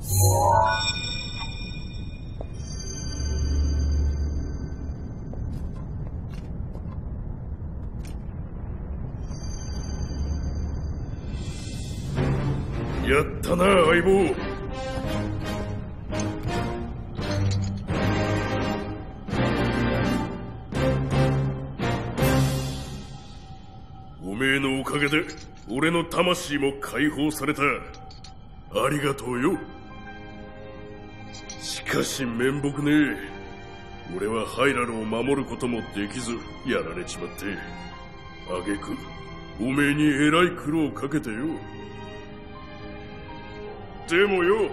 やったな相棒。おめえのおかげで俺の魂も解放された。ありがとうよ。しかし面目ねえ。俺はハイラルを守ることもできずやられちまって。あげくおめえにえらい苦労をかけてよ。でもよ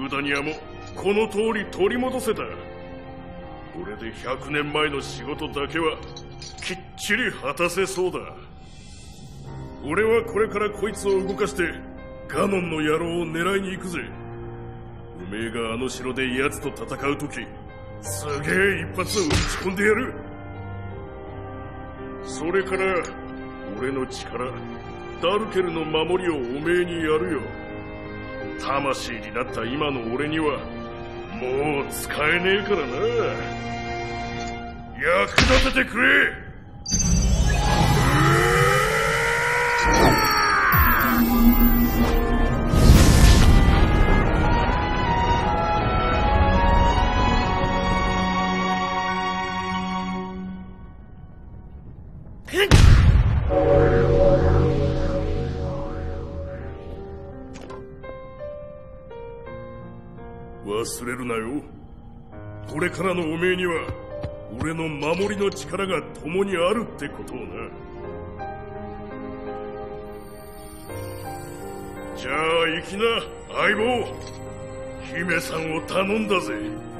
ルーダニアもこの通り取り戻せた。これで100年前の仕事だけはきっちり果たせそうだ。俺はこれからこいつを動かしてガノンの野郎を狙いに行くぜ。おめえがあの城で奴と戦う時すげえ一発を打ち込んでやる。それから俺の力ダルケルの守りをおめえにやるよ。魂になった今の俺にはもう使えねえからな。役立ててくれ。忘れるなよ。これからのおめえには俺の守りの力が共にあるってことをな。じゃあ行きな相棒。姫さんを頼んだぜ。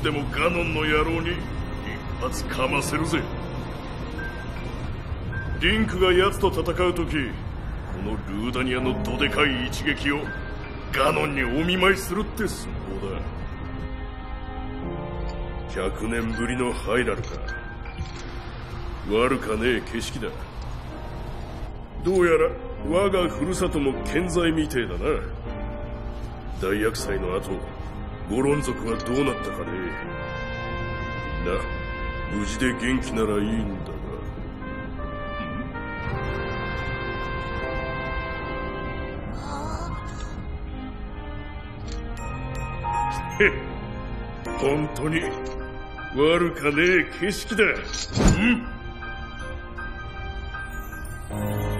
つでもガノンの野郎に一発かませるぜ。リンクが奴と戦う時このルーダニアのどでかい一撃をガノンにお見舞いするって寸法だ。100年ぶりのハイラルか。悪かねえ景色だ。どうやら我がふるさとも健在みてえだな。大厄災の後ゴロン族はどうなったかね。みんな無事で元気ならいいんだが。へ本当に悪かねえ景色だ。うん